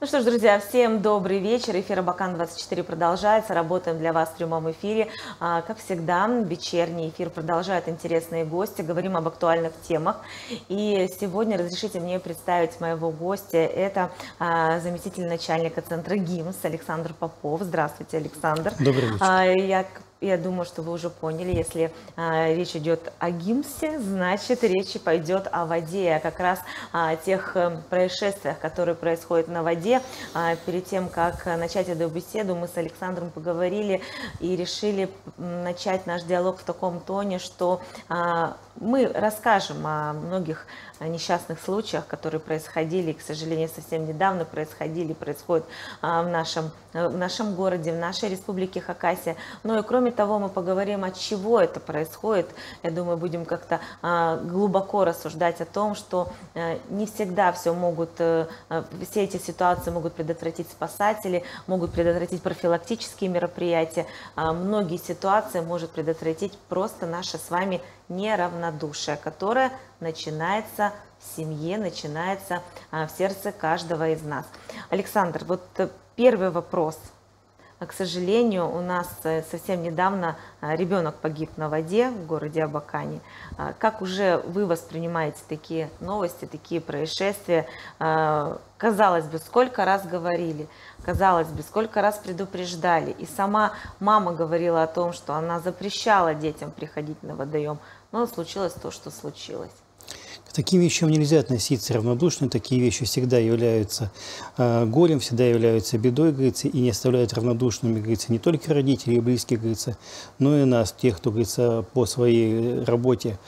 Ну что ж, друзья, всем добрый вечер. Эфир Абакан-24 продолжается. Работаем для вас в прямом эфире. А, как всегда, вечерний эфир продолжает интересные гости. Говорим об актуальных темах. И сегодня разрешите мне представить моего гостя. Это а, заместитель начальника центра ГИМС Александр Попов. Здравствуйте, Александр. Добрый вечер. А, я я думаю, что вы уже поняли, если а, речь идет о гимсе, значит речь пойдет о воде, о как раз о тех э, происшествиях, которые происходят на воде. А, перед тем, как начать эту беседу, мы с Александром поговорили и решили начать наш диалог в таком тоне, что а, мы расскажем о многих несчастных случаях, которые происходили, к сожалению, совсем недавно происходили, происходят а, в нашем, э, в нашем городе, в нашей республике Хакасия. Ну и кроме того, мы поговорим, от чего это происходит. Я думаю, будем как-то а, глубоко рассуждать о том, что э, не всегда все могут, э, все эти ситуации могут предотвратить спасатели, могут предотвратить профилактические мероприятия. А многие ситуации может предотвратить просто наша с вами неравнодушие, которое начинается в семье, начинается а, в сердце каждого из нас. Александр, вот э, первый вопрос. К сожалению, у нас э, совсем недавно а, ребенок погиб на воде в городе Абакане. А, как уже вы воспринимаете такие новости, такие происшествия? Казалось бы, сколько раз говорили, казалось бы, сколько раз предупреждали. И сама мама говорила о том, что она запрещала детям приходить на водоем но случилось то, что случилось. К таким вещам нельзя относиться равнодушно. Такие вещи всегда являются э, горем, всегда являются бедой, говорится, и не оставляют равнодушными, говорится, не только родителей и близких, говорится, но и нас, тех, кто, говорится, по своей работе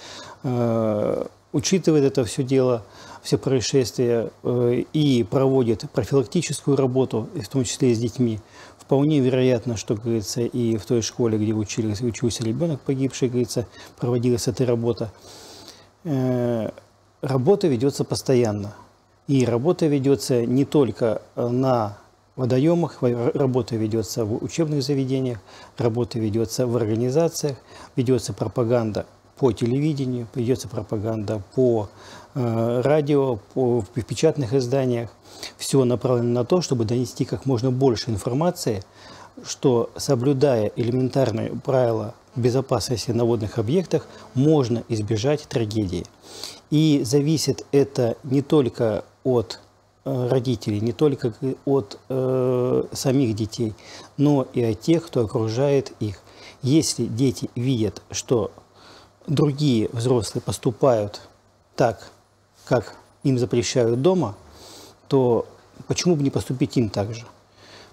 э, учитывает это все дело, все происшествия э, и проводит профилактическую работу, в том числе и с детьми. Вполне вероятно, что, говорится, и в той школе, где учились, учился ребенок погибший, говорится, проводилась эта работа. Э, работа ведется постоянно. И работа ведется не только на водоемах, работа ведется в учебных заведениях, работа ведется в организациях, ведется пропаганда по телевидению, ведется пропаганда по э, радио, в печатных изданиях. Все направлено на то, чтобы донести как можно больше информации, что соблюдая элементарные правила безопасности на водных объектах, можно избежать трагедии. И зависит это не только от э, родителей, не только от э, самих детей, но и от тех, кто окружает их. Если дети видят, что другие взрослые поступают так, как им запрещают дома, то почему бы не поступить им так же?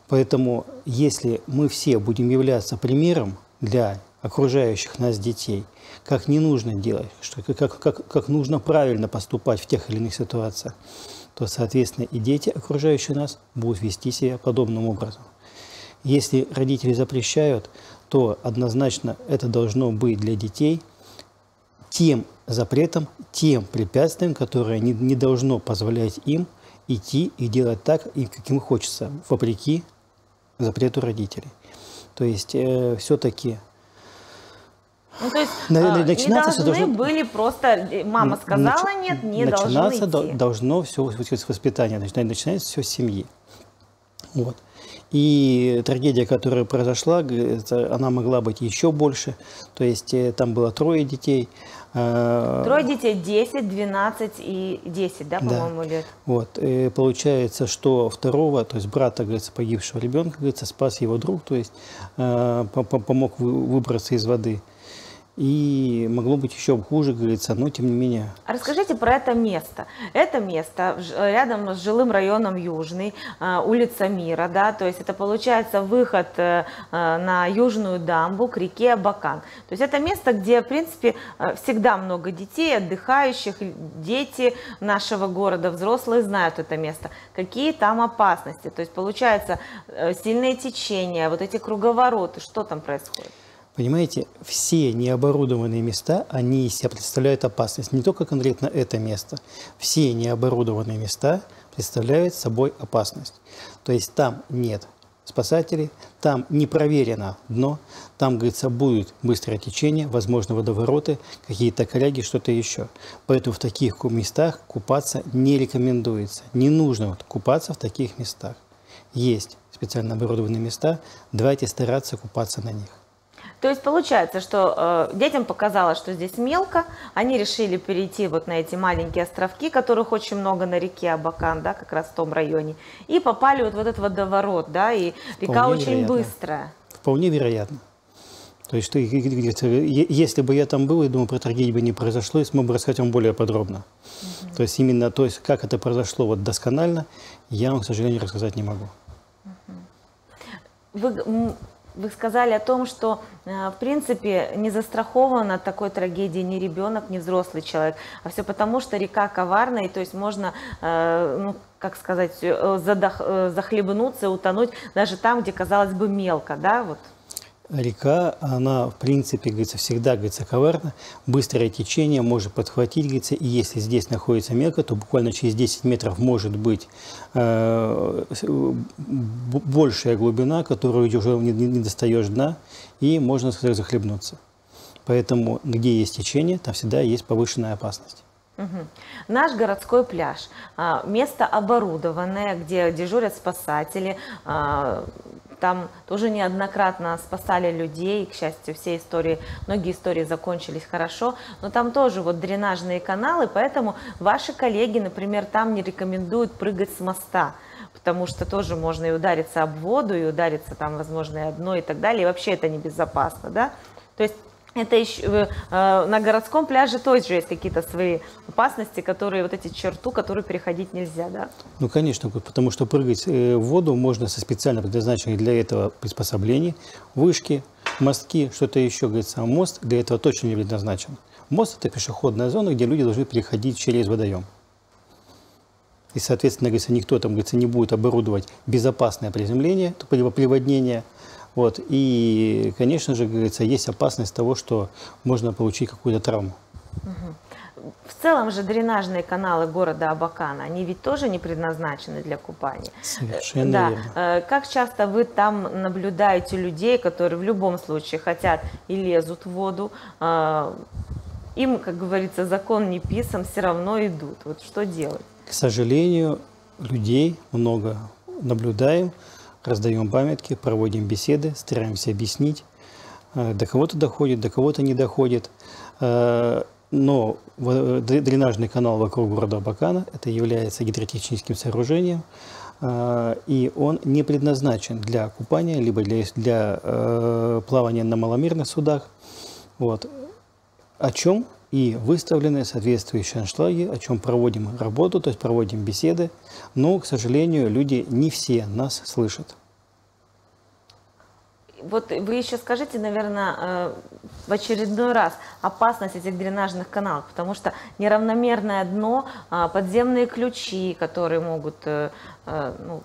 Поэтому, если мы все будем являться примером для окружающих нас детей, как не нужно делать, что, как, как, как нужно правильно поступать в тех или иных ситуациях, то, соответственно, и дети, окружающие нас, будут вести себя подобным образом. Если родители запрещают, то однозначно это должно быть для детей тем запретом, тем препятствием, которое не, не должно позволять им идти и делать так, и каким хочется, вопреки запрету родителей. То есть э, все-таки ну, то есть э, начинаться не должны должно, были просто, э, мама сказала нач, нет, не начинаться должны идти. должно все с воспитания, начинается все с семьи. Вот. И трагедия, которая произошла, она могла быть еще больше. То есть э, там было трое детей. Э, трое детей, 10, 12 и 10, да, по-моему, да. лет? Вот. И получается, что второго, то есть брата, говорится, погибшего ребенка, говорится, спас его друг, то есть э, помог выбраться из воды. И могло быть еще хуже, говорится, но тем не менее. А расскажите про это место. Это место рядом с жилым районом Южный, э, улица Мира, да, то есть это получается выход э, э, на Южную дамбу к реке Абакан. То есть это место, где, в принципе, всегда много детей, отдыхающих, дети нашего города, взрослые знают это место. Какие там опасности? То есть получается сильные течения, вот эти круговороты, что там происходит? Понимаете, все необорудованные места, они из себя представляют опасность. Не только конкретно это место. Все необорудованные места представляют собой опасность. То есть там нет спасателей, там не проверено дно, там, говорится, будет быстрое течение, возможно, водовороты, какие-то коряги, что-то еще. Поэтому в таких местах купаться не рекомендуется. Не нужно вот купаться в таких местах. Есть специально оборудованные места, давайте стараться купаться на них. То есть получается, что э, детям показалось, что здесь мелко, они решили перейти вот на эти маленькие островки, которых очень много на реке Абакан, да, как раз в том районе, и попали вот в этот водоворот, да, и река Вполне очень вероятно. быстрая. Вполне вероятно. То есть, что, если бы я там был, я думаю, про трагедию бы не произошло, и смог бы рассказать вам более подробно. Угу. То есть, именно то есть, как это произошло вот досконально, я вам, к сожалению, рассказать не могу. Вы вы сказали о том, что, э, в принципе, не застрахован от такой трагедии ни ребенок, ни взрослый человек, а все потому, что река коварная, и то есть можно, э, ну, как сказать, э, задох, захлебнуться, утонуть даже там, где, казалось бы, мелко, да, вот река, она, в принципе, говорится, всегда, говорится, коварна. Быстрое течение может подхватить, говорится, и если здесь находится мелко, то буквально через 10 метров может быть э, большая глубина, которую уже не, не достаешь дна, и можно, сказать, захлебнуться. Поэтому, где есть течение, там всегда есть повышенная опасность. Угу. Наш городской пляж, а, место оборудованное, где дежурят спасатели, а, там тоже неоднократно спасали людей, к счастью, все истории, многие истории закончились хорошо, но там тоже вот дренажные каналы, поэтому ваши коллеги, например, там не рекомендуют прыгать с моста, потому что тоже можно и удариться об воду, и удариться там, возможно, и одно, и так далее, и вообще это небезопасно, да, то есть это еще, э, э, на городском пляже тоже есть какие-то свои опасности, которые вот эти черту, которые переходить нельзя, да? Ну, конечно, потому что прыгать э, в воду можно со специально предназначенных для этого приспособлений, вышки, мостки, что-то еще, говорится, а мост для этого точно не предназначен. Мост – это пешеходная зона, где люди должны переходить через водоем. И, соответственно, говорится, никто там, говорится, не будет оборудовать безопасное приземление, либо приводнение – вот. И, конечно же, говорится, есть опасность того, что можно получить какую-то травму. В целом же дренажные каналы города Абакана, они ведь тоже не предназначены для купания. Совершенно да. верно. Э, как часто вы там наблюдаете людей, которые в любом случае хотят и лезут в воду, э, им, как говорится, закон не писан, все равно идут. Вот что делать? К сожалению, людей много наблюдаем, раздаем памятки, проводим беседы, стараемся объяснить. Э, до кого-то доходит, до кого-то не доходит. Э, но дренажный канал вокруг города Абакана это является гидротехническим сооружением, э, и он не предназначен для купания, либо для, для плавания на маломерных судах. Вот. О чем и выставлены соответствующие аншлаги, о чем проводим работу, то есть проводим беседы, но, к сожалению, люди не все нас слышат. Вот вы еще скажите, наверное, э, в очередной раз опасность этих дренажных каналов, потому что неравномерное дно, а, подземные ключи, которые могут э, э, ну,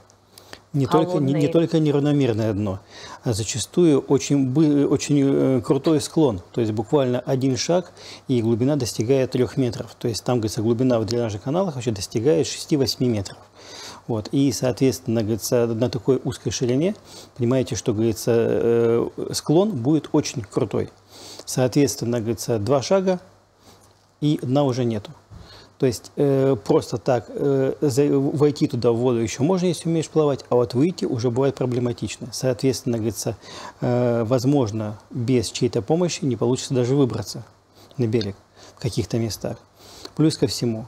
не только, не, не только неравномерное дно, а зачастую очень, очень крутой склон. То есть буквально один шаг, и глубина достигает трех метров. То есть там, говорится, глубина в дренажных каналах вообще достигает 6-8 метров. Вот. И, соответственно, говорится, на такой узкой ширине, понимаете, что, говорится, э, склон будет очень крутой. Соответственно, говорится, два шага, и дна уже нету. То есть э, просто так э, за, войти туда в воду еще можно, если умеешь плавать, а вот выйти уже бывает проблематично. Соответственно, говорится, э, возможно, без чьей-то помощи не получится даже выбраться на берег в каких-то местах. Плюс ко всему,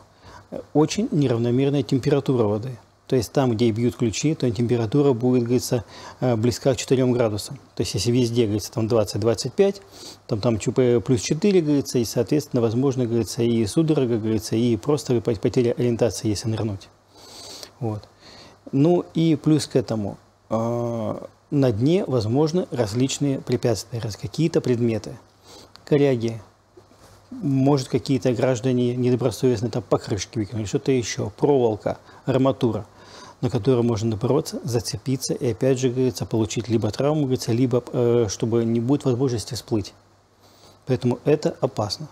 э, очень неравномерная температура воды. То есть там, где бьют ключи, то температура будет, говорится, э, близка к 4 градусам. То есть если везде, говорится, там 20-25, там, там плюс 4, говорится, и, соответственно, возможно, говорится, и судорога, говорится, и просто потеря ориентации, если нырнуть. Вот. Ну и плюс к этому, э, на дне, возможно, различные препятствия, какие-то предметы, коряги, может, какие-то граждане недобросовестно там покрышки выкинули, что-то еще, проволока, арматура на которую можно напороться, зацепиться и опять же, говорится, получить либо травму, говорится, либо э, чтобы не будет возможности всплыть. Поэтому это опасно.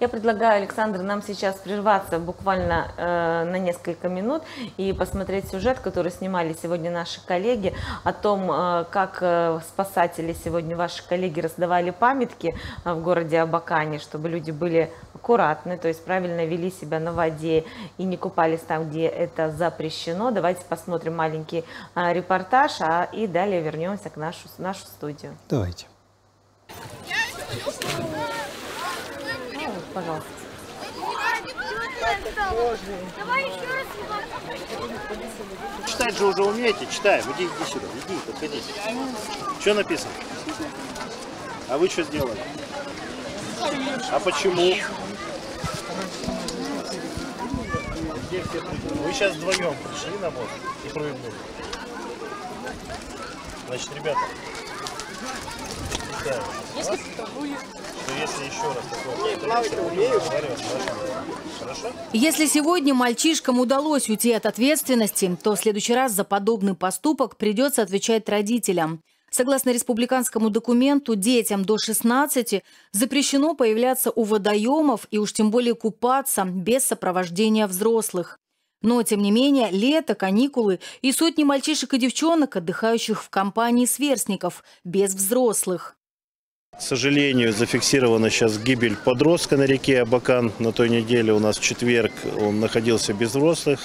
Я предлагаю, Александр, нам сейчас прерваться буквально э, на несколько минут и посмотреть сюжет, который снимали сегодня наши коллеги, о том, э, как э, спасатели сегодня, ваши коллеги, раздавали памятки э, в городе Абакане, чтобы люди были аккуратны, то есть правильно вели себя на воде и не купались там, где это запрещено. Давайте посмотрим маленький э, репортаж, а и далее вернемся к нашу, нашу студию. Давайте. Ну, пожалуйста. Давай еще раз Читать же уже умеете? Читаем. Иди, иди сюда. Иди, подходи. Что написано? А вы что сделали? А почему? Вы сейчас вдвоем пришли на мост и прыгнули. Значит, ребята, читаем. Если если еще раз такое с вашими. Хорошо? Если сегодня мальчишкам удалось уйти от ответственности, то в следующий раз за подобный поступок придется отвечать родителям. Согласно республиканскому документу, детям до 16 запрещено появляться у водоемов и уж тем более купаться без сопровождения взрослых. Но, тем не менее, лето, каникулы и сотни мальчишек и девчонок, отдыхающих в компании сверстников, без взрослых. К сожалению, зафиксирована сейчас гибель подростка на реке Абакан. На той неделе у нас в четверг он находился без взрослых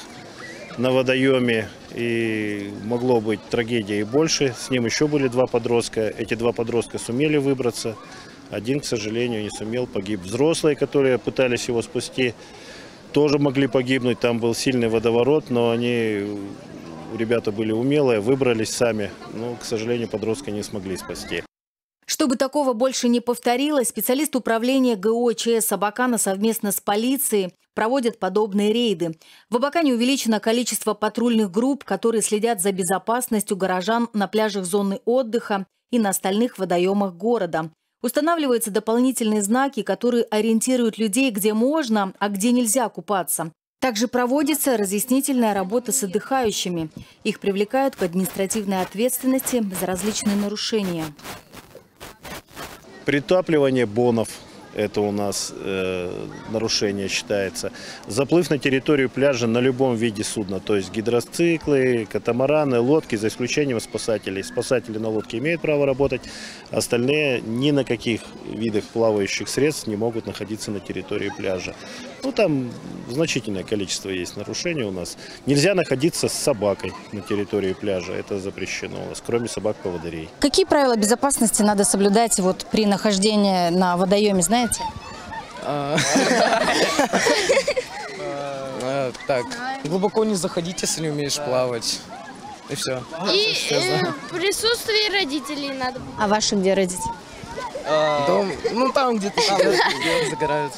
на водоеме. И могло быть трагедия и больше. С ним еще были два подростка. Эти два подростка сумели выбраться. Один, к сожалению, не сумел, погиб. Взрослые, которые пытались его спасти, тоже могли погибнуть. Там был сильный водоворот, но они, ребята были умелые, выбрались сами. Но, к сожалению, подростка не смогли спасти. Чтобы такого больше не повторилось, специалист управления ГО ЧС Абакана совместно с полицией проводят подобные рейды. В Абакане увеличено количество патрульных групп, которые следят за безопасностью горожан на пляжах зоны отдыха и на остальных водоемах города. Устанавливаются дополнительные знаки, которые ориентируют людей, где можно, а где нельзя купаться. Также проводится разъяснительная работа с отдыхающими. Их привлекают к административной ответственности за различные нарушения. Притапливание бонов – это у нас э, нарушение считается. Заплыв на территорию пляжа на любом виде судна, то есть гидроциклы, катамараны, лодки, за исключением спасателей. Спасатели на лодке имеют право работать, остальные ни на каких видах плавающих средств не могут находиться на территории пляжа. Ну, там значительное количество есть нарушений у нас. Нельзя находиться с собакой на территории пляжа, это запрещено у нас, кроме собак-поводырей. Какие правила безопасности надо соблюдать вот при нахождении на водоеме, знаете? А, Так, глубоко не заходить, если не умеешь плавать. И все. И э, присутствие родителей надо. А ваши где родители? Дом, ну там где-то где загорают.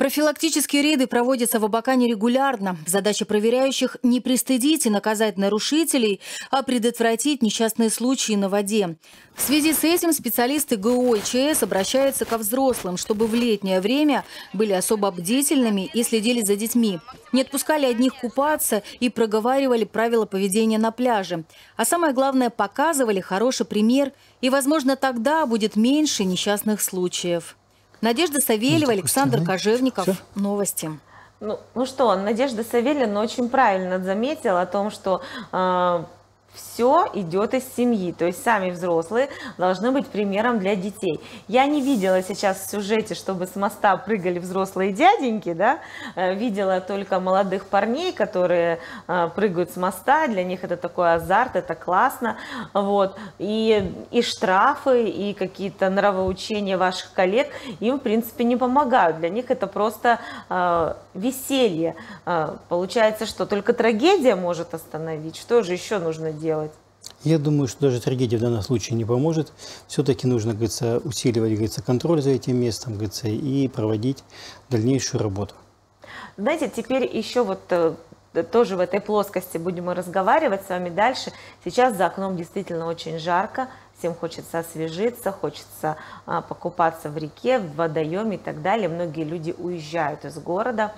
Профилактические рейды проводятся в Абакане регулярно. Задача проверяющих – не пристыдить и наказать нарушителей, а предотвратить несчастные случаи на воде. В связи с этим специалисты ГО и ЧС обращаются ко взрослым, чтобы в летнее время были особо бдительными и следили за детьми. Не отпускали одних купаться и проговаривали правила поведения на пляже. А самое главное – показывали хороший пример, и, возможно, тогда будет меньше несчастных случаев. Надежда Савельева, Александр Кожевников. Новости. Ну, ну что, Надежда Савельевна очень правильно заметила о том, что э, все идет из семьи, то есть сами взрослые должны быть примером для детей. Я не видела сейчас в сюжете, чтобы с моста прыгали взрослые дяденьки, да, Э, видела только молодых парней, которые э, прыгают с моста, для них это такой азарт, это классно, вот, и, и штрафы, и какие-то нравоучения ваших коллег им, в принципе, не помогают, для них это просто э, веселье. Э, получается, что только трагедия может остановить, что же еще нужно делать? Я думаю, что даже трагедия в данном случае не поможет. Все-таки нужно, говорится, усиливать, говорится, контроль за этим местом, говорится, и проводить дальнейшую работу. Знаете, теперь еще вот э, тоже в этой плоскости будем мы разговаривать с вами дальше. Сейчас за окном действительно очень жарко, всем хочется освежиться, хочется а, покупаться в реке, в водоеме и так далее. Многие люди уезжают из города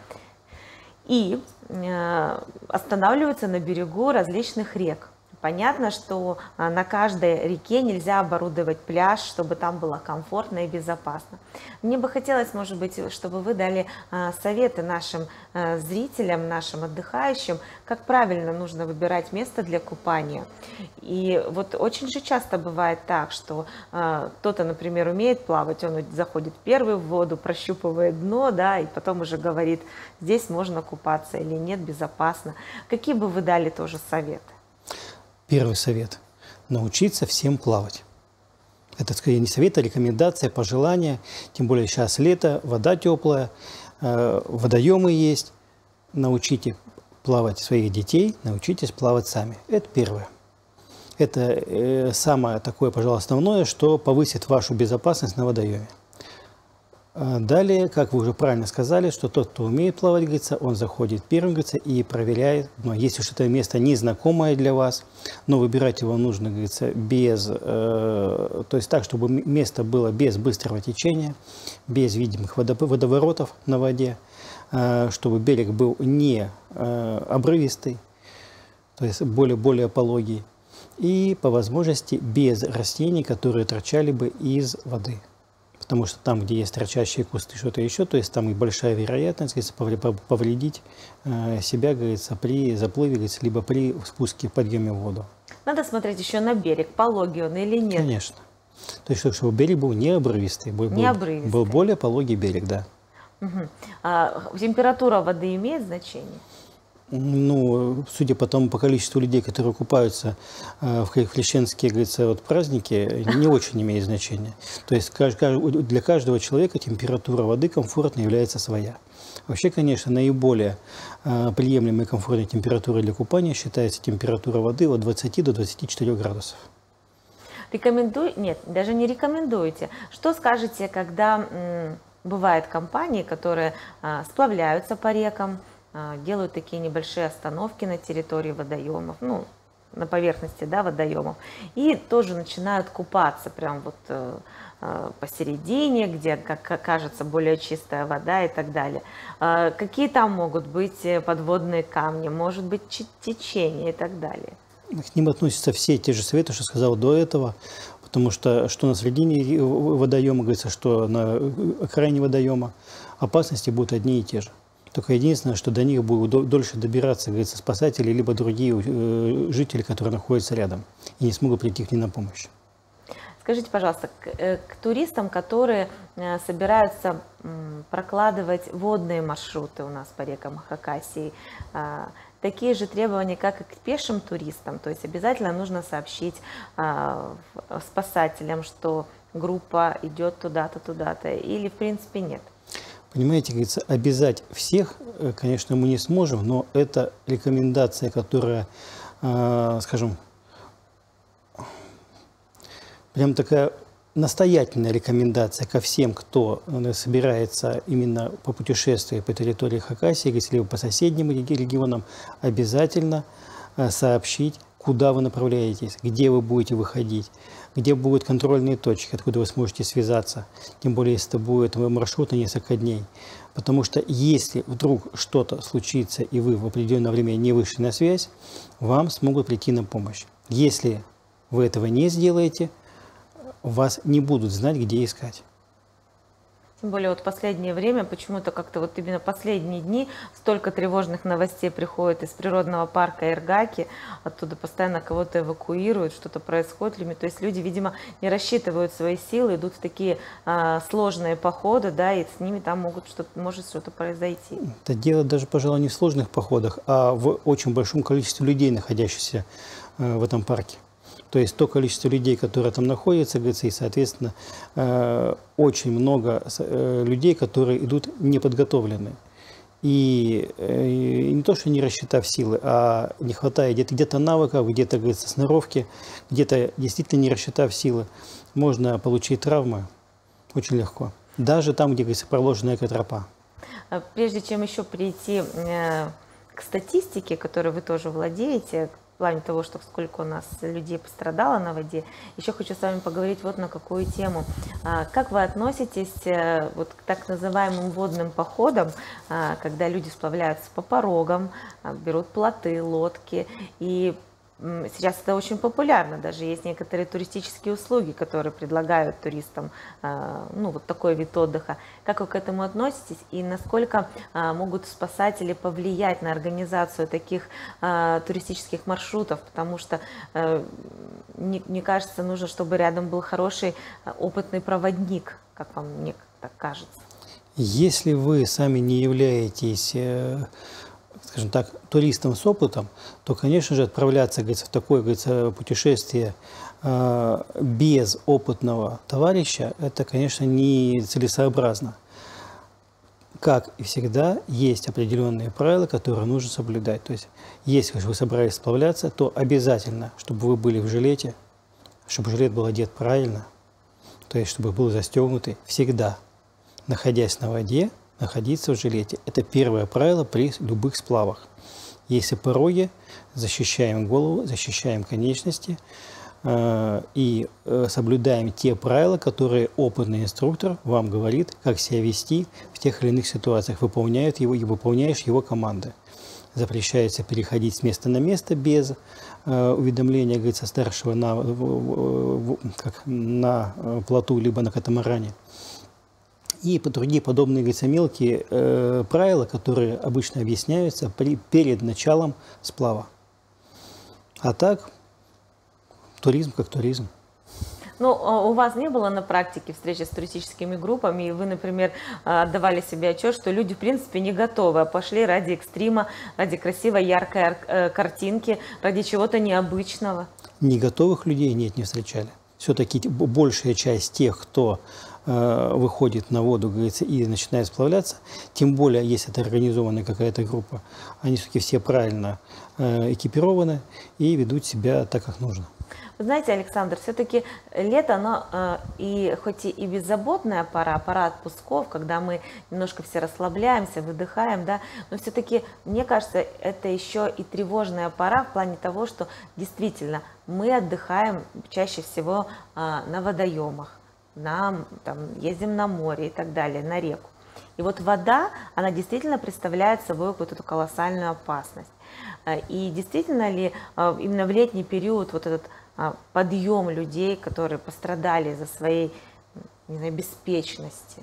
и э, останавливаются на берегу различных рек. Понятно, что а, на каждой реке нельзя оборудовать пляж, чтобы там было комфортно и безопасно. Мне бы хотелось, может быть, чтобы вы дали а, советы нашим а, зрителям, нашим отдыхающим, как правильно нужно выбирать место для купания. И вот очень же часто бывает так, что кто-то, например, умеет плавать, он заходит первый в воду, прощупывает дно, да, и потом уже говорит, здесь можно купаться или нет, безопасно. Какие бы вы дали тоже советы? Первый совет – научиться всем плавать. Это, скорее, не совет, а рекомендация, пожелание. Тем более сейчас лето, вода теплая, э, водоемы есть. Научите плавать своих детей, научитесь плавать сами. Это первое. Это э, самое такое, пожалуй, основное, что повысит вашу безопасность на водоеме. А далее, как вы уже правильно сказали, что тот, кто умеет плавать, говорится, он заходит первым, говорится, и проверяет, но если что-то место незнакомое для вас, но выбирать его нужно, говорится, без, э, то есть так, чтобы место было без быстрого течения, без видимых водоворотов на воде, э, чтобы берег был не э, обрывистый, то есть более-более пологий, и по возможности без растений, которые торчали бы из воды потому что там, где есть торчащие кусты, что-то еще, то есть там и большая вероятность говорится, повредить э, себя, говорится, при заплыве, говорится, либо при спуске, подъеме в воду. Надо смотреть еще на берег, пологий он или нет. Конечно. То есть, чтобы берег был не обрывистый, был, не обрывистый. был более пологий берег, да. Угу. А, температура воды имеет значение? Ну, судя по тому, по количеству людей, которые купаются э, в христианские, говорится, вот праздники, не очень имеет значения. То есть для каждого человека температура воды комфортно является своя. Вообще, конечно, наиболее э, приемлемой комфортной температурой для купания считается температура воды от 20 до 24 градусов. Рекомендую? Нет, даже не рекомендуете. Что скажете, когда бывают компании, которые а, сплавляются по рекам, делают такие небольшие остановки на территории водоемов, ну, на поверхности да, водоемов, и тоже начинают купаться прям вот э, э, посередине, где, как кажется, более чистая вода и так далее. А, какие там могут быть э, подводные камни, может быть течение и так далее? К ним относятся все те же советы, что сказал до этого, потому что что на середине водоема, говорится, что на окраине водоема, опасности будут одни и те же. Только единственное, что до них будут дольше добираться, говорится, спасатели, либо другие э, жители, которые находятся рядом и не смогут прийти к ним на помощь. Скажите, пожалуйста, к, э, к туристам, которые э, собираются прокладывать водные маршруты у нас по рекам Хакасии, а, такие же требования, как и к пешим туристам, то есть обязательно нужно сообщить а, спасателям, что группа идет туда-то, туда-то, или в принципе нет? Понимаете, говорится, обязать всех, э, конечно, мы не сможем, но это рекомендация, которая, э, скажем, прям такая настоятельная рекомендация ко всем, кто э, собирается именно по путешествию по территории Хакасии, либо по соседним регионам, обязательно сообщить, куда вы направляетесь, где вы будете выходить, где будут контрольные точки, откуда вы сможете связаться. Тем более, если это будет маршрут на несколько дней. Потому что если вдруг что-то случится, и вы в определенное время не вышли на связь, вам смогут прийти на помощь. Если вы этого не сделаете, вас не будут знать, где искать. Тем более вот последнее время, почему-то как-то вот именно последние дни столько тревожных новостей приходит из природного парка Иргаки, оттуда постоянно кого-то эвакуируют, что-то происходит. То есть люди, видимо, не рассчитывают свои силы, идут в такие а, сложные походы, да, и с ними там могут что-то, может что-то произойти. Это дело даже, пожалуй, не в сложных походах, а в очень большом количестве людей, находящихся э, в этом парке. То есть то количество людей, которые там находятся, говорится, и, соответственно, э, очень много э, людей, которые идут неподготовленные. Э, и не то, что не рассчитав силы, а не хватает где-то где, навыков, где-то, говорится, сноровки, где-то действительно не рассчитав силы, можно получить травмы очень легко. Даже там, где, говорится, проложена экотропа. А прежде чем еще прийти к статистике, которой вы тоже владеете, плане того, что сколько у нас людей пострадало на воде. Еще хочу с вами поговорить вот на какую тему. А, как вы относитесь э, вот к так называемым водным походам, а, когда люди сплавляются по порогам, а, берут плоты, лодки и сейчас это очень популярно, даже есть некоторые туристические услуги, которые предлагают туристам э, ну, вот такой вид отдыха. Как вы к этому относитесь и насколько э, могут спасатели повлиять на организацию таких э, туристических маршрутов? Потому что, э, мне, кажется, нужно, чтобы рядом был хороший опытный проводник, как вам мне так кажется. Если вы сами не являетесь, э, скажем так, туристом с опытом, то, конечно же, отправляться говорится, в такое говорится, путешествие э, без опытного товарища, это, конечно, не целесообразно. Как и всегда, есть определенные правила, которые нужно соблюдать. То есть, если вы собрались сплавляться, то обязательно, чтобы вы были в жилете, чтобы жилет был одет правильно, то есть, чтобы был застегнутый всегда – находясь на воде, находиться в жилете. Это первое правило при любых сплавах. Если пороги, защищаем голову, защищаем конечности э, и э, соблюдаем те правила, которые опытный инструктор вам говорит, как себя вести в тех или иных ситуациях. Выполняют его и выполняешь его команды. Запрещается переходить с места на место без э, уведомления, говорится, старшего на, в, как, на плоту либо на катамаране и другие подобные говорится, мелкие э, правила, которые обычно объясняются при, перед началом сплава. А так, туризм как туризм. Ну, а у вас не было на практике встречи с туристическими группами, и вы, например, отдавали себе отчет, что люди, в принципе, не готовы, а пошли ради экстрима, ради красивой, яркой э, картинки, ради чего-то необычного? Не готовых людей нет, не встречали. Все-таки большая часть тех, кто Э, выходит на воду, говорится, и начинает сплавляться, тем более, если это организованная какая-то группа, они все-таки все правильно э, экипированы и ведут себя так, как нужно. Вы знаете, Александр, все-таки лето, оно э, и хоть и беззаботная пора, пора отпусков, когда мы немножко все расслабляемся, выдыхаем, да, но все-таки, мне кажется, это еще и тревожная пора в плане того, что действительно мы отдыхаем чаще всего на водоемах на, там, ездим на море и так далее, на реку. И вот вода, она действительно представляет собой вот эту колоссальную опасность. Э, и действительно ли э, именно в летний период вот этот э, подъем людей, которые пострадали за своей не знаю, беспечности,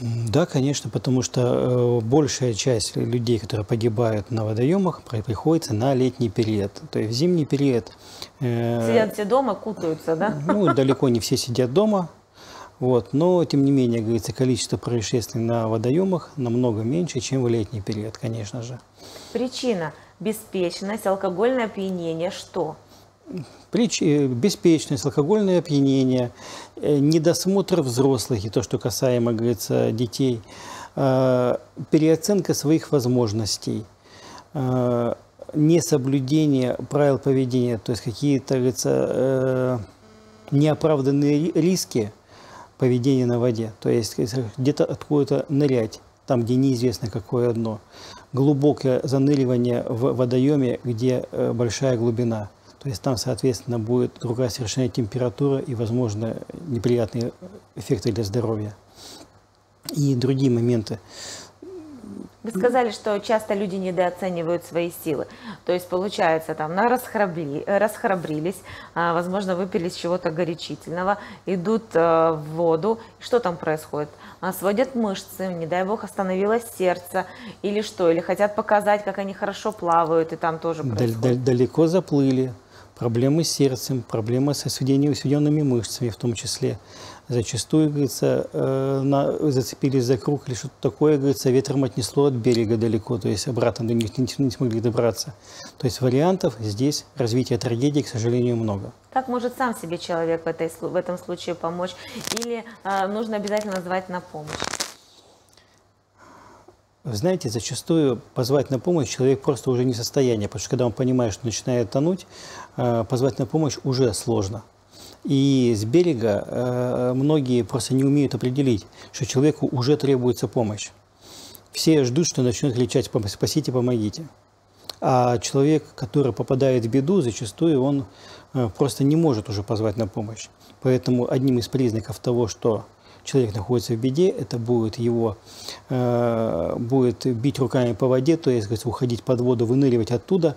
да, конечно, потому что э, большая часть людей, которые погибают на водоемах, приходится на летний период. То есть в зимний период... Э, сидят все дома, кутаются, да? Ну, далеко не все сидят дома. Вот, но, тем не менее, говорится, количество происшествий на водоемах намного меньше, чем в летний период, конечно же. Причина – беспечность, алкогольное опьянение, что? Э, беспечность, алкогольное опьянение, э, недосмотр взрослых, и то, что касаемо, говорится, детей, э, переоценка своих возможностей, несоблюдение правил поведения, то есть какие-то, говорится, неоправданные риски поведения на воде, то есть где-то откуда-то нырять, там, где неизвестно какое дно, глубокое заныривание в водоеме, где большая глубина – то есть там, соответственно, будет другая совершенно температура и, возможно, неприятные эффекты для здоровья. И другие моменты. Вы сказали, что часто люди недооценивают свои силы. То есть, получается, там, на расхрабли, расхрабрились, а, возможно, выпили чего-то горячительного, идут а, в воду. Что там происходит? А, сводят мышцы, не дай бог, остановилось сердце, или что? Или хотят показать, как они хорошо плавают, и там тоже происходит. Далеко заплыли проблемы с сердцем, проблемы со сведенными мышцами в том числе. Зачастую, говорится, э, на, зацепились за круг или что-то такое, говорится, ветром отнесло от берега далеко, то есть обратно до них не, не смогли добраться. То есть вариантов здесь развития трагедии, к сожалению, много. Как может сам себе человек в, этой, в этом случае помочь? Или э, нужно обязательно звать на помощь? знаете, зачастую позвать на помощь человек просто уже не в состоянии, потому что когда он понимает, что начинает тонуть, позвать на помощь уже сложно. И с берега э, многие просто не умеют определить, что человеку уже требуется помощь. Все ждут, что начнет кричать «спасите, помогите». А человек, который попадает в беду, зачастую он э, просто не может уже позвать на помощь. Поэтому одним из признаков того, что человек находится в беде, это будет его, э, будет бить руками по воде, то есть уходить под воду, выныривать оттуда,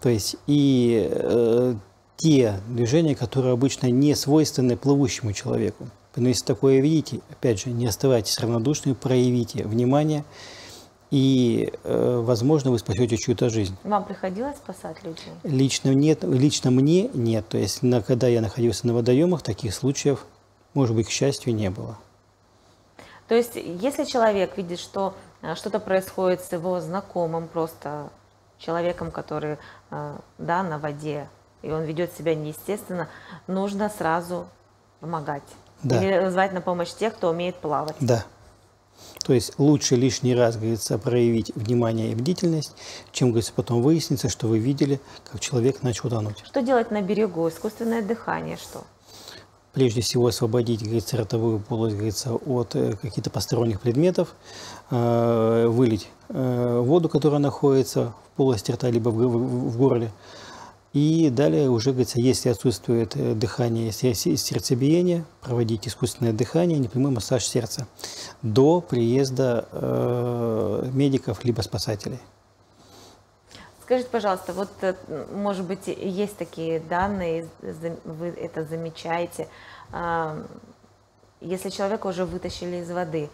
То есть и э, те движения, которые обычно не свойственны плывущему человеку. Но если такое видите, опять же, не оставайтесь равнодушными, проявите внимание, и, э, возможно, вы спасете чью-то жизнь. Вам приходилось спасать людей? Лично, нет, лично мне нет. То есть, на, когда я находился на водоемах, таких случаев, может быть, к счастью, не было. То есть, если человек видит, что э, что-то происходит с его знакомым, просто человеком, который э, да, на воде, и он ведет себя неестественно, нужно сразу помогать. Да. Или звать на помощь тех, кто умеет плавать. Да. То есть лучше лишний раз, говорится, проявить внимание и бдительность, чем, говорится, потом выяснится, что вы видели, как человек начал тонуть. Что делать на берегу? Искусственное дыхание, что? Прежде всего освободить, говорится, ротовую полость, говорится, от э, каких-то посторонних предметов, вылить э, воду, которая находится в полости рта, либо в, горле, и далее уже, говорится, если отсутствует э, дыхание, если сердцебиение, проводить искусственное дыхание, непрямой массаж сердца до приезда э, медиков либо спасателей. Скажите, пожалуйста, вот, э, может быть, есть такие данные, вы это замечаете, если человека уже вытащили из воды,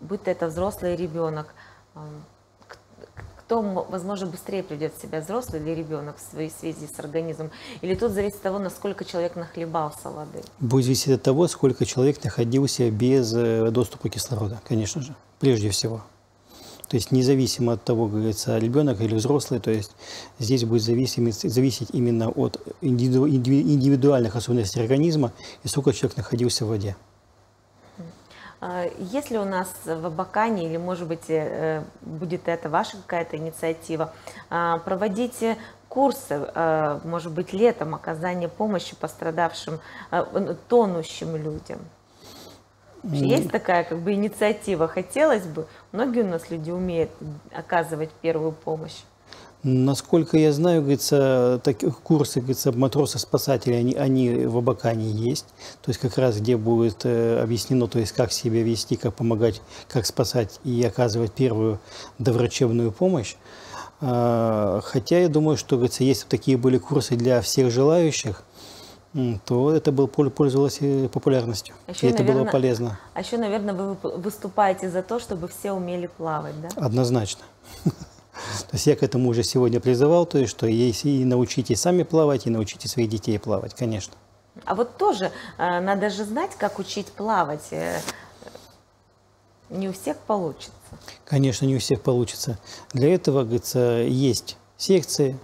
будь то это взрослый ребенок, кто, возможно, быстрее придет в себя, взрослый или ребенок в своей связи с организмом? Или тут зависит от того, насколько человек нахлебался воды? Будет зависеть от того, сколько человек находился без э, доступа кислорода, конечно же, прежде всего. То есть независимо от того, говорится, ребенок или взрослый, то есть здесь будет зависеть, зависеть именно от индивидуальных особенностей организма и сколько человек находился в воде. А, есть ли у нас в Абакане, или, может быть, э, будет это ваша какая-то инициатива, а, проводить курсы, а, может быть, летом оказания помощи пострадавшим, тонущим людям? Есть такая как бы инициатива, хотелось бы. Многие у нас люди умеют оказывать первую помощь. Насколько я знаю, говорится, таких курсы говорится, матроса-спасателя, они, они в Абакане есть. То есть как раз где будет э, объяснено, то есть как себя вести, как помогать, как спасать и оказывать первую доврачебную помощь. А, хотя я думаю, что говорится, если бы такие были курсы для всех желающих, то это был, пользовалось популярностью. А еще, и это наверное, было полезно. А еще, наверное, вы выступаете за то, чтобы все умели плавать, да? Однозначно. То есть я к этому уже сегодня призывал, то есть что если и научите сами плавать, и научите своих детей плавать, конечно. А вот тоже э, надо же знать, как учить плавать. Э, не у всех получится. Конечно, не у всех получится. Для этого, говорится, есть секции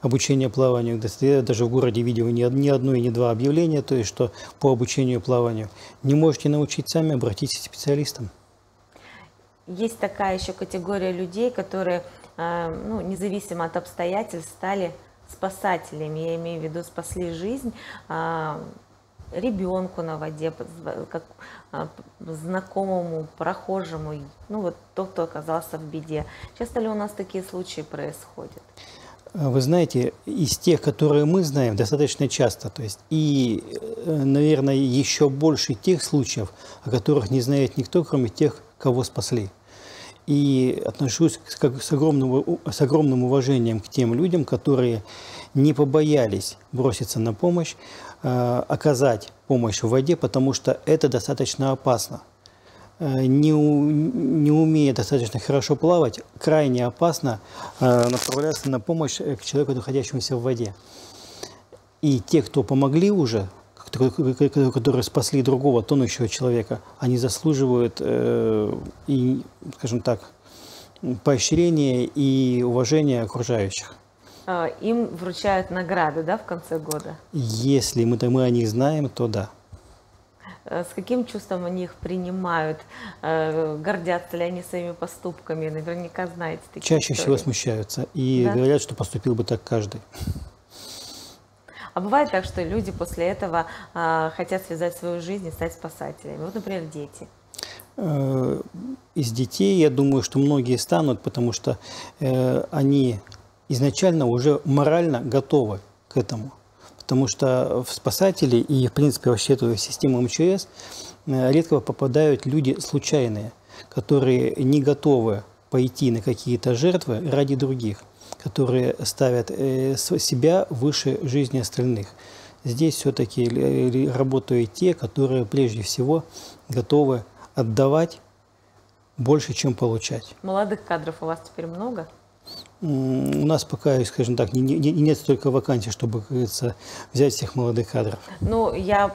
обучения плаванию. Я даже в городе видел ни одно и не два объявления, то есть что по обучению плаванию. Не можете научить сами, обратитесь к специалистам. Есть такая еще категория людей, которые ну, независимо от обстоятельств, стали спасателями. Я имею в виду, спасли жизнь а, ребенку на воде, как а, знакомому, прохожему, ну вот тот, кто оказался в беде. Часто ли у нас такие случаи происходят? Вы знаете, из тех, которые мы знаем, достаточно часто. То есть и, э, наверное, еще больше тех случаев, о которых не знает никто, кроме тех, кого спасли и отношусь с, с, огромным, с огромным уважением к тем людям, которые не побоялись броситься на помощь, э, оказать помощь в воде, потому что это достаточно опасно. Э, не, не умея достаточно хорошо плавать, крайне опасно э, направляться на помощь к человеку, находящемуся в воде. И те, кто помогли уже, которые спасли другого тонущего человека, они заслуживают э, и, скажем так, поощрения и уважения окружающих. А, им вручают награды, да, в конце года? Если мы, мы о них знаем, то да. Э, с каким чувством они их принимают? Э, гордятся ли они своими поступками? Наверняка знаете такие Чаще истории. всего смущаются и да? говорят, что поступил бы так каждый. А бывает так, что люди после этого э, хотят связать свою жизнь и стать спасателями. Вот, например, дети. Э, из детей, я думаю, что многие станут, потому что э, они изначально уже морально готовы к этому. Потому что в спасатели и, в принципе, вообще эту систему МЧС э, редко попадают люди случайные, которые не готовы пойти на какие-то жертвы ради других которые ставят э, себя выше жизни остальных. Здесь все-таки работают те, которые прежде всего готовы отдавать больше, чем получать. Молодых кадров у вас теперь много? У нас пока, скажем так, не- не- нет столько вакансий, чтобы, как говорится, взять всех молодых кадров. Ну, я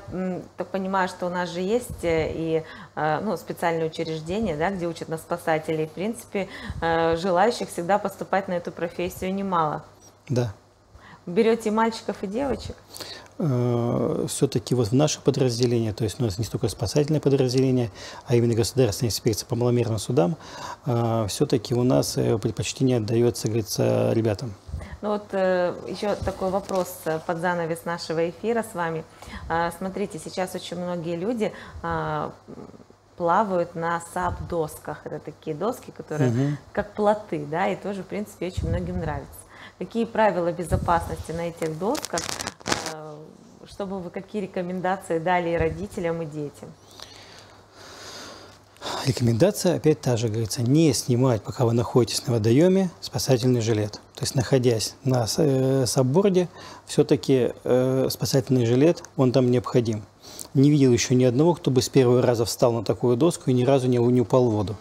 так понимаю, что у нас же есть э, и э, ну, специальные учреждения, да, где учат на спасателей. В принципе, э, желающих всегда поступать на эту профессию немало. Да. Берете мальчиков и девочек? Все-таки вот в наше подразделение, то есть у нас не столько спасательное подразделение, а именно государственная инспекция по маломерным судам, все-таки у нас э, предпочтение отдается, говорится, ребятам. Ну вот э, еще такой вопрос э, под занавес нашего эфира с вами. Смотрите, сейчас очень многие люди плавают на сап-досках. Это такие доски, которые как плоты, да, и тоже, в принципе, очень многим нравится. Какие правила безопасности на этих досках, чтобы вы какие рекомендации дали родителям, и детям? Рекомендация опять та же, говорится, не снимать, пока вы находитесь на водоеме, спасательный жилет. То есть, находясь на э, сабборде, все-таки спасательный жилет, он там необходим. Не видел еще ни одного, кто бы с первого раза встал на такую доску и ни разу не, не упал в воду.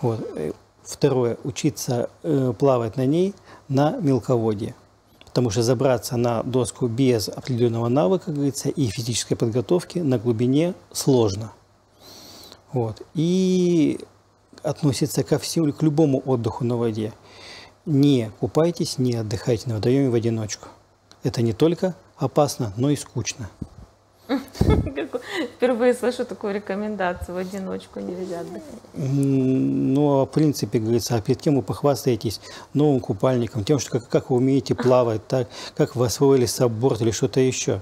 Вот. Э, Второе, учиться э, плавать на ней на мелководье. Потому что забраться на доску без определенного навыка, как говорится, и физической подготовки на глубине сложно. Вот. И относится ко всему, к любому отдыху на воде. Не купайтесь, не отдыхайте на водоеме в одиночку. Это не только опасно, но и скучно. Впервые слышу такую рекомендацию. В одиночку нельзя отдыхать. Ну, а в принципе, говорится, а перед кем вы похвастаетесь новым купальником, тем, что как, как вы умеете плавать, так, как вы освоили сабборд или что-то еще.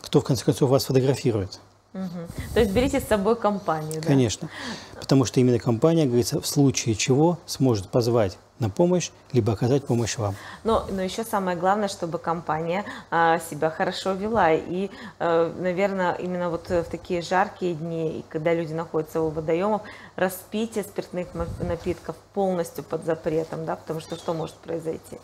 Кто, в конце концов, вас фотографирует? Мгм. То есть берите с собой компанию, да? Конечно. Потому что именно компания, говорится, в случае чего сможет позвать на помощь, либо оказать помощь вам. Но, но еще самое главное, чтобы компания а, себя хорошо вела. И, наверное, именно вот в такие жаркие дни, и когда люди находятся у водоемов, распитие спиртных напитков полностью под запретом, да, потому что что может произойти?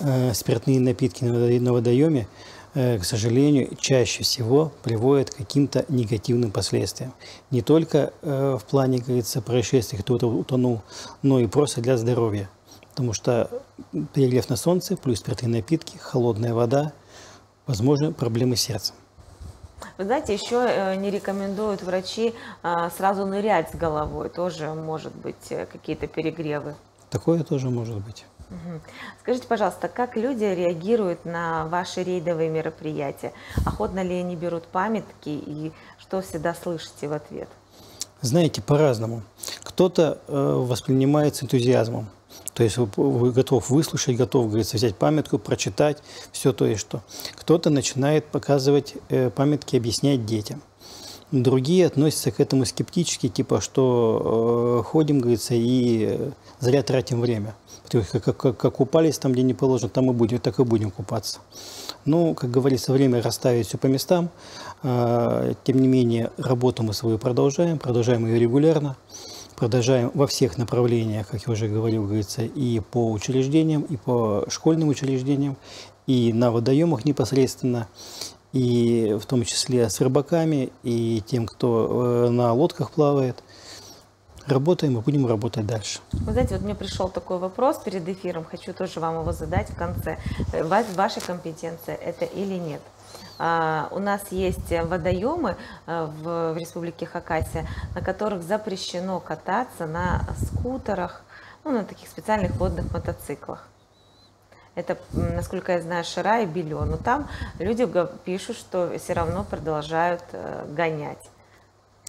Э, Спиртные напитки на водо- на водоеме, э, к сожалению, чаще всего приводят к каким-то негативным последствиям. Не только э, в плане, как говорится, происшествий, кто-то утонул, но и просто для здоровья. Потому что перегрев на солнце, плюс спиртные напитки, холодная вода, возможно, проблемы с сердцем. Вы знаете, еще э, не рекомендуют врачи сразу нырять с головой. Тоже может быть э, какие-то перегревы. Такое тоже может быть. Скажите, пожалуйста, как люди реагируют на ваши рейдовые мероприятия? Охотно ли они берут памятки и что всегда слышите в ответ? Знаете, по-разному. Кто-то э, воспринимает с энтузиазмом. То есть вы готов выслушать, готов, говорится, взять памятку, прочитать все то и что. Кто-то начинает показывать э, памятки, объяснять детям. Другие относятся к этому скептически, типа, что э, ходим, говорится, и э, зря тратим время. То есть, как, как, как купались там, где не положено, там и будем, так и будем купаться. Ну, как говорится, время расставить все по местам. А, Тем не менее, работу мы свою продолжаем, продолжаем ее регулярно, продолжаем во всех направлениях, как я уже говорил, говорится, и по учреждениям, и по школьным учреждениям, и на водоемах непосредственно, и в том числе с рыбаками, и тем, кто э, на лодках плавает. Работаем и будем работать дальше. Вы знаете, вот мне пришел такой вопрос перед эфиром, хочу тоже вам его задать в конце. Э, ва- Ваша компетенция это или нет? А, у нас есть водоемы э, в Республике Хакасия, на которых запрещено кататься на скутерах, ну, на таких специальных водных мотоциклах. Это, насколько я знаю, Шира и Белье. Но там люди пишут, что все равно продолжают э, гонять.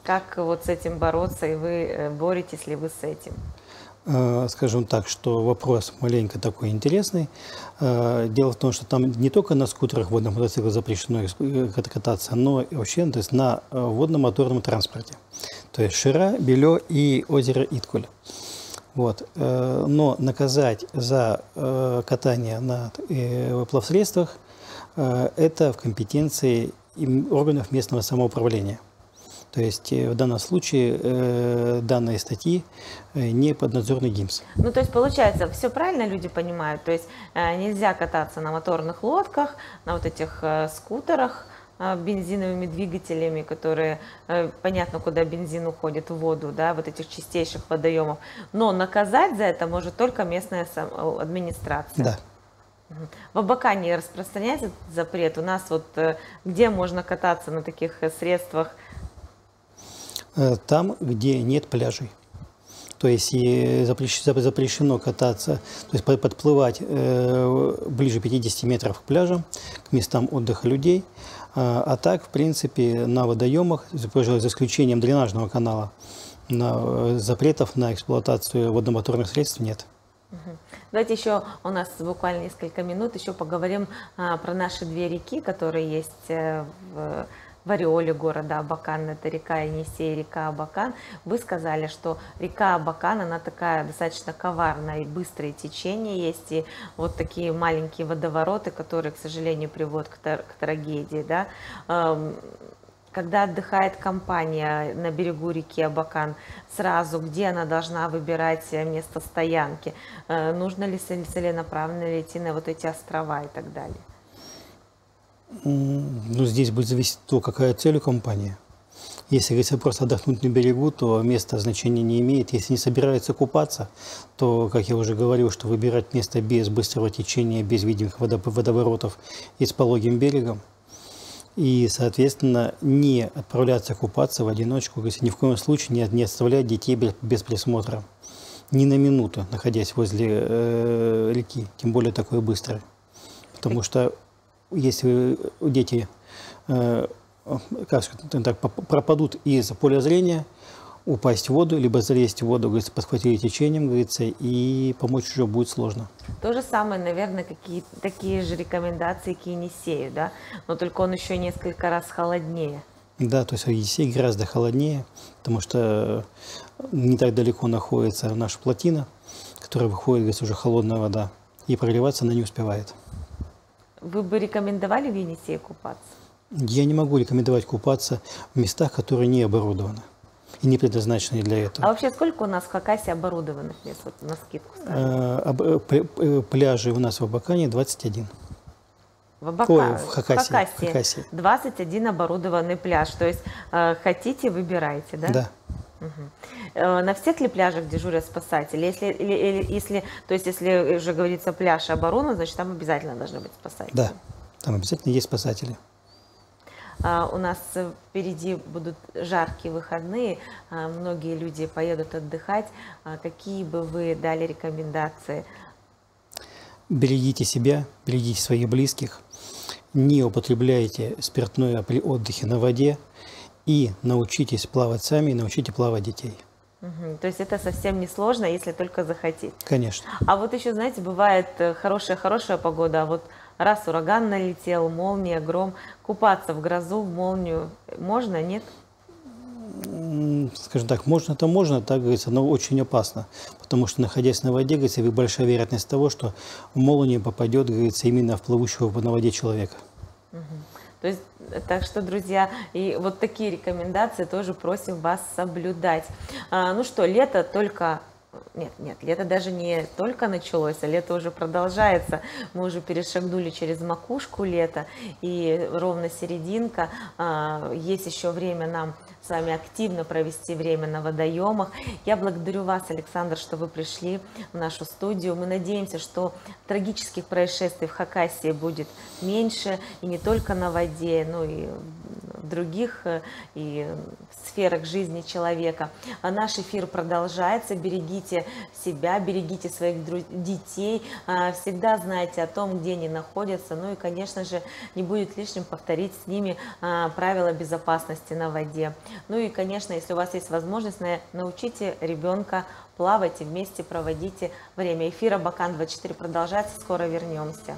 Как вот с этим бороться, и вы э, боретесь ли вы с этим? Э, скажем так, что вопрос маленько такой интересный. Дело в том, что там не только на скутерах водных мотоциклах запрещено кат- кататься, но и вообще то есть на водно-моторном транспорте. То есть Шира, Белё и озеро Иткуль. Вот. э, Но наказать за э, катание на э, плавсредствах это в компетенции органов местного самоуправления. То есть в данном случае э, данные статьи не поднадзорный ГИМС. Ну, то есть, получается, все правильно люди понимают? То есть, нельзя кататься на моторных лодках, на вот этих скутерах, бензиновыми двигателями, которые, э, понятно, куда бензин уходит в воду, да, вот этих чистейших водоемов. Но наказать за это может только местная э, администрация. Да. В Абакане распространяется этот запрет? У нас вот э, где можно кататься на таких средствах? Там, где нет пляжей. То есть и запрещ- зап- запрещено кататься, то есть по- подплывать ближе 50 метров к пляжам, к местам отдыха людей. А, а так, в принципе, на водоемах, за исключением дренажного канала, на, э, запретов на эксплуатацию водомоторных средств нет. Давайте еще у нас буквально несколько минут еще поговорим а, про наши две реки, которые есть э, в, в ореоле города Абакан. Это река Енисей река Абакан. Вы сказали, что река Абакан, она такая достаточно коварная и быстрые течения есть, и вот такие маленькие водовороты, которые, к сожалению, приводят к, тар- к трагедии. Да? Эм, когда отдыхает компания на берегу реки Абакан, сразу где она должна выбирать место стоянки? Э, Нужно ли цел- целенаправленно идти на вот эти острова и так далее? Ну, здесь будет зависеть того, какая цель у компании. Если, говорится, просто отдохнуть на берегу, то место значения не имеет. Если не собираются купаться, то, как я уже говорил, что выбирать место без быстрого течения, без видимых водо- водоворотов и с пологим берегом. И, соответственно, не отправляться купаться в одиночку, говорится, ни в коем случае не, не оставлять детей без присмотра. Ни на минуту, находясь возле э, реки, тем более такой быстрой. Потому что если дети э, как сказать, так, пропадут из поля зрения, упасть в воду, либо залезть в воду, говорится, подхватили течением, говорится, и помочь уже будет сложно. То же самое, наверное, какие такие же рекомендации к Енисею, да? Но только он еще несколько раз холоднее. Да, то есть Енисей гораздо холоднее, потому что не так далеко находится наша плотина, которая выходит, говорится, уже холодная вода, и прогреваться она не успевает. Вы бы рекомендовали в Енисее купаться? Я не могу рекомендовать купаться в местах, которые не оборудованы и не предназначены для этого. А вообще сколько у нас в Хакасе оборудованных мест? Вот на скидку скажем. Об- э, э, Пляжи у нас в Абакане 21. В, Абака... Ой, в Хакасии, в Хакасии. 21 оборудованный пляж. То есть э, хотите, выбирайте, да? Да. Э, На всех ли пляжах дежурят спасатели? Если, или- или- если, то есть, если уже говорится пляж обороны, значит, там обязательно должны быть спасатели. Да, там обязательно есть спасатели. А, У нас впереди будут жаркие выходные, а, многие люди поедут отдыхать. А Какие бы вы дали рекомендации? Берегите себя, берегите своих близких, не употребляйте спиртное при отдыхе на воде и научитесь плавать сами, и научите плавать детей. Мгм. То есть это совсем не сложно, если только захотеть. Конечно. А вот еще, знаете, бывает э, хорошая-хорошая погода, а вот раз ураган налетел, молния, гром, купаться в грозу, в молнию можно, нет? Скажем так, можно-то можно, так говорится, но очень опасно. Потому что, находясь на воде, говорится, большая вероятность того, что молния попадет, говорится, именно в плывущего на воде человека. То есть, э, так что, друзья, и вот такие рекомендации тоже просим вас соблюдать. А, ну что, лето только... Нет, нет, лето даже не только началось, а лето уже продолжается. Мы уже перешагнули через макушку лета, и ровно серединка. А, есть еще время нам с вами активно провести время на водоемах. Я благодарю вас, Александр, что вы пришли в нашу студию. Мы надеемся, что трагических происшествий в Хакасии будет меньше, и не только на воде, но и других э, и сферах жизни человека. А наш эфир продолжается. Берегите себя, берегите своих детей. А, Всегда знайте о том, где они находятся. Ну и, конечно же, не будет лишним повторить с ними а, правила безопасности на воде. Ну и, конечно, если у вас есть возможность, на- научите ребенка плавать и вместе проводите время. Эфир Абакан 24 продолжается. Скоро вернемся.